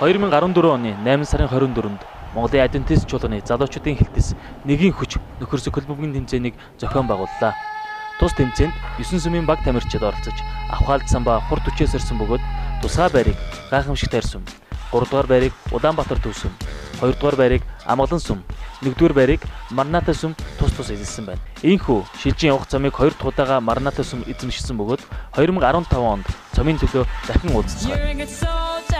2014 оны 8 сарын 24-нд Монголын Адвентист чуулганы залуучуудын хэлтэс нэгийн хүч нөхөрсө клубын тэмцээнийг зохион байгууллаа. Тус тэмцээнд 9 сүмийн баг тамирчид оролцож авхаалдсан ба хурд хүчээс ирсэн бөгөөд тусгай байрыг гайхамшигт тарьсан. 3 дугаар байрыг Улаанбаатар төв сүм, 2 дугаар байрыг Амгалан сүм, 1 дугаар байрыг Марната сүм тус тус эзэлсэн байна. Ийхүү шилжийн явах замыг 2 дахь удаага Марната сүм эзэмшсэн бөгөөд 2015 онд цомын төлөө дахин уулзсан.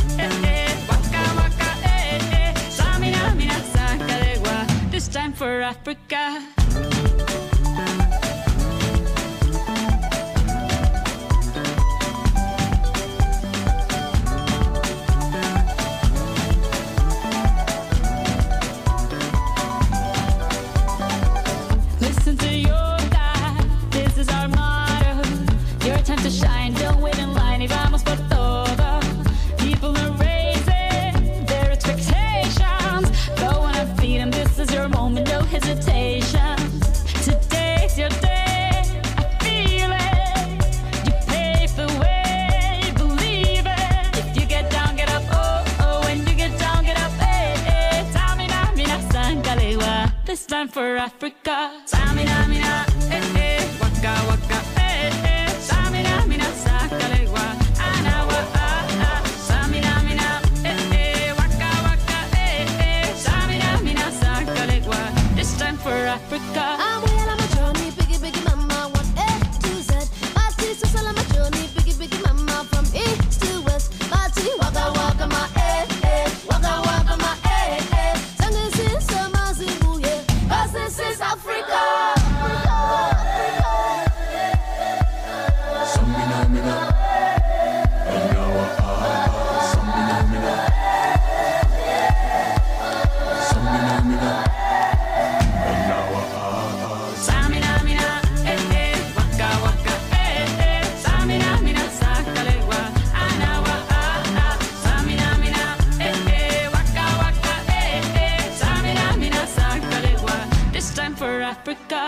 Africa. For it. Believe it. If you get down, get up. Oh, oh, when you get down, get up. Hey, hey, tell me, Nami This man for Africa. for Africa. Africa.